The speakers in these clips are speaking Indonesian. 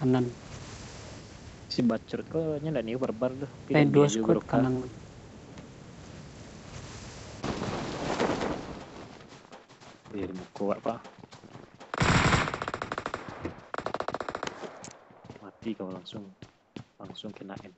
kanan. Si bacot kok ndak nih barbar tuh. Eh dua dia juga squad kanan. Iya, mau kuat pak. Mati kau langsung, langsung kena N.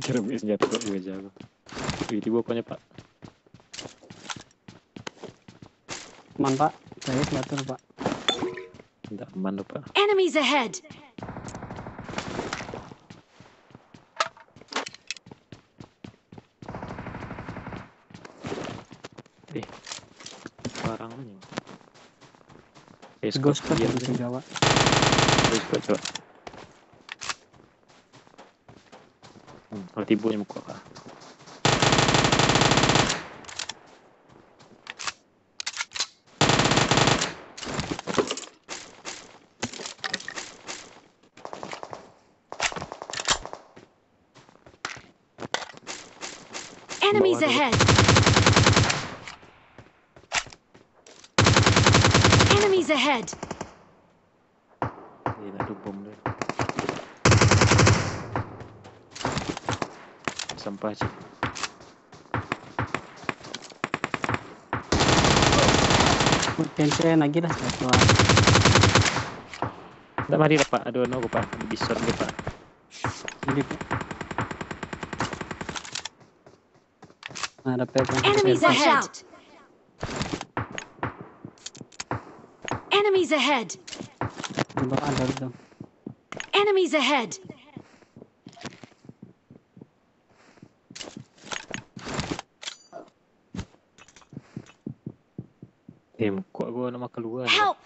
Kira bisa senjata kok gue jago. Wih, pokoknya pak. Aman pak. Saya jatuh pak. Tidak aman tuh pak. Enemies ahead! Eh, barang aja. Eh, bisa tuh. Jawa. Coba. Hmm, kalau yang kuat Enemies ahead! Enemies ahead! Sampah sih. Potensi lagi lah satu. Tidak mari lah pak. Aduh, no pak. Bisa dia pak. Jadi pak. Nah, ada pegang. Enemies Pegang. ahead! Enemies ahead! Di bawah ada itu. Enemies ahead! Eh, kok gua nama keluar. ya? Help!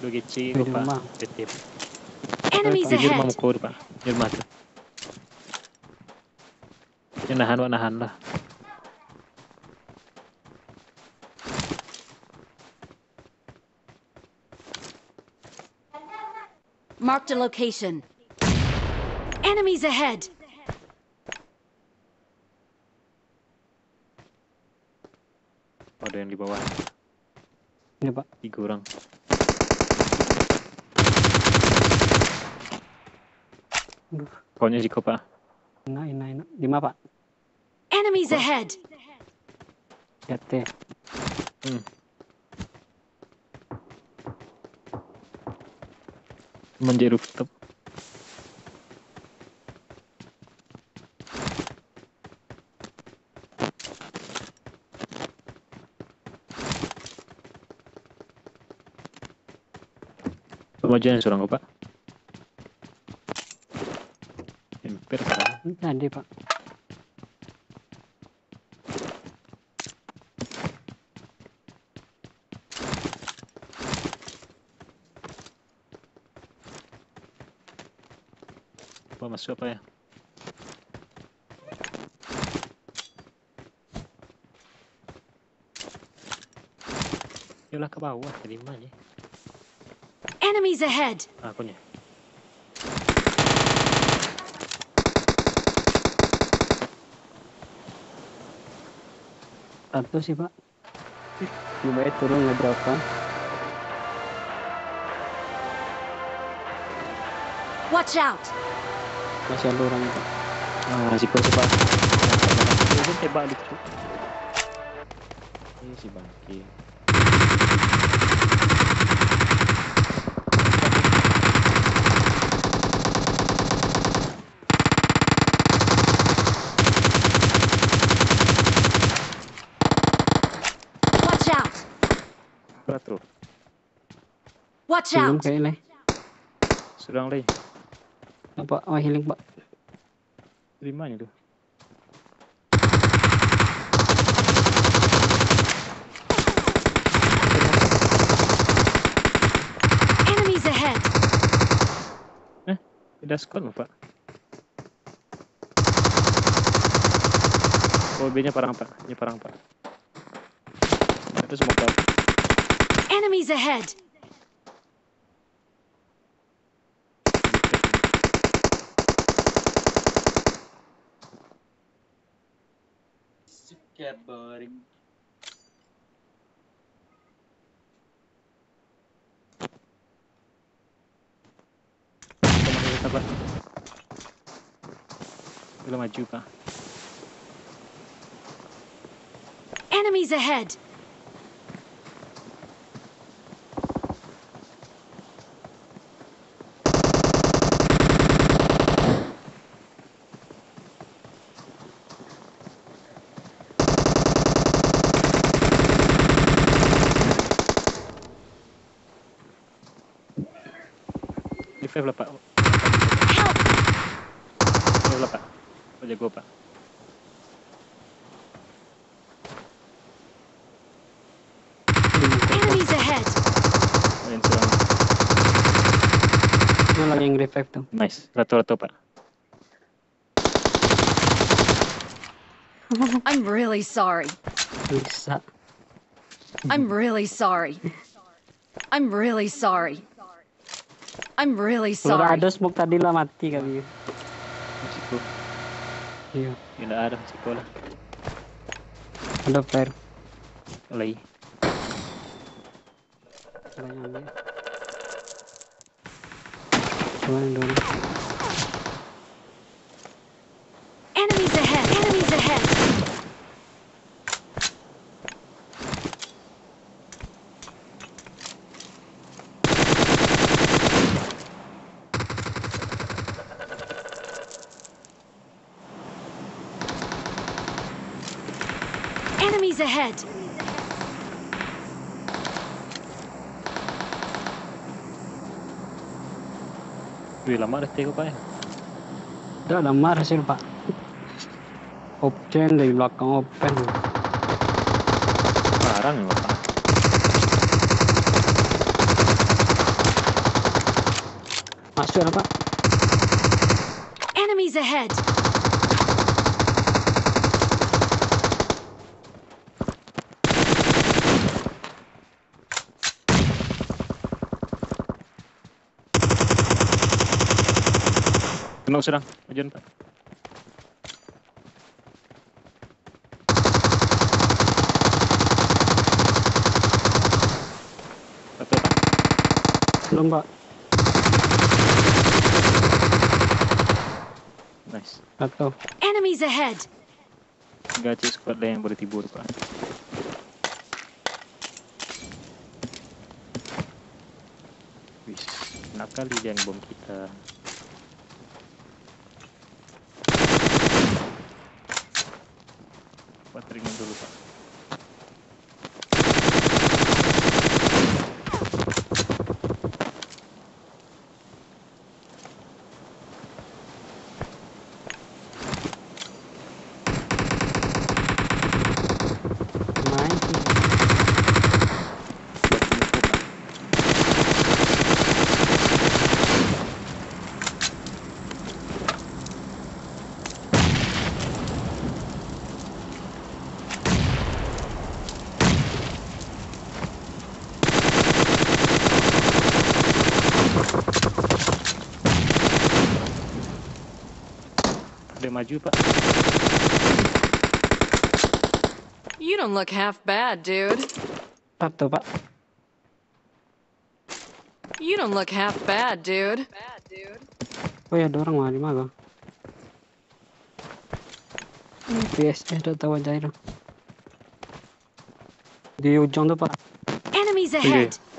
Lu geci Di gua pak. rumah. Tetep. Enemies ahead! muka pak. Di rumah tuh. Ya nahan, wak nahan lah. Marked a location. Enemies ahead! Ada yang di bawah. Ini pak. Tiga orang. Pokoknya sih kau pak. Enak, enak, enak. Lima pak. Enemies ahead! Jate. Hmm. Menjadi rooftop. Pemajuan seorang pak. Jadi pak. Apa masuk apa ya? Yolah ke bawah, terima aja. Enemies ahead! Akunya. Satu sih pak. Ya turun nggak berapa. Watch out! Masih ada orang pak. Ah, si. Itu tebak di situ. Ini si bangki. Watch out! Berat tuh. Watch Belum out! kayaknya. Sedang lagi. Apa? Oh healing pak. Terima itu. Enemies ahead! Tidak squad Pak. Oh, B-nya parang Pak. Ini parang Pak. Itu semua Pak. Enemies ahead! Kayak boring. Kau masih kita pak. Belum maju pak. Enemies ahead! Revive lah pak. Help! Revive lah pak. Kau jago pak. Enemies ahead! Kalian serang. Ano lagi yang revive tuh? Nice. Ratu-ratu pak. I'm really sorry. Bisa. I'm really sorry. I'm really sorry. I'm really sorry. ada smoke tadi lah mati kali. Masiko. Iya. Tidak ada masiko lah. Ada. Cuman dulu. Enemies ahead! Enemies ahead! Enemies ahead! Wih lama dah tengok pak ya. Udah ada mar hasil pak. Open dari belakang open. Parang ya pak. Masuk ada pak. Enemies ahead! Kena serang. Majuan pak. Satu pak. Belum pak. Nice. Satu. Enemies ahead! Gaji squad lah yang boleh tibur pak. Wis, kenapa kali dia bom kita? Buat ringan dulu pak. Main sih. Buat info pak. Dia maju pak. You don't look half bad, dude. Satu pak. You don't look half bad, dude. Bad, dude. Oh ya ada orang mah di mana? Ini PSS udah tahu aja itu. Di ujung tuh pak. Enemies ahead! Yes.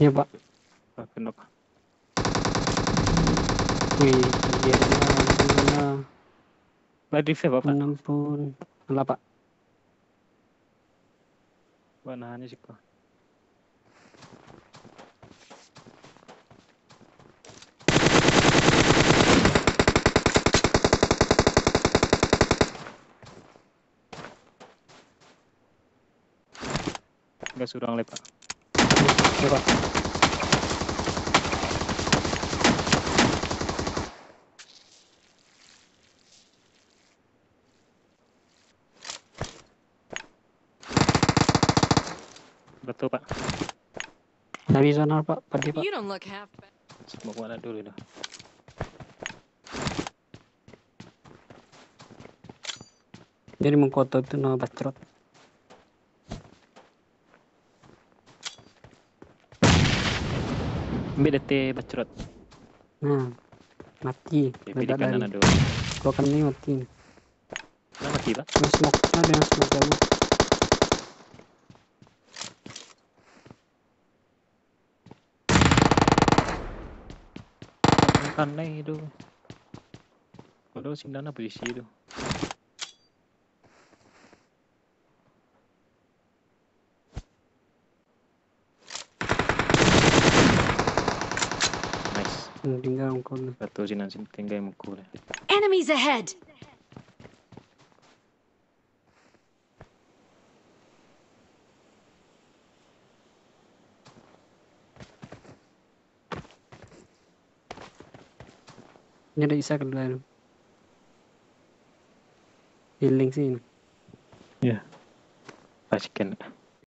Iya pak. Pak. Wih, terbiasa mana Baik di save pak. menang pun. Alah pak. Nahannya sih pak. Enggak surang le coba. Betul pak. Dari zona pak. Pergi pak. Mau ada dulu dah jadi mengkotor itu nama bacrot Ambil DT bacrot. Nah, mati. DP di kanan ada. Kalau kan ini mati. Mana mati pak? Yang smoke, ada yang smoke jauh. Pandai itu. Padahal sindana posisi itu. Mukul. Enemies ahead! Ini ada isa kedua itu. Healing sih ini. Pasikan.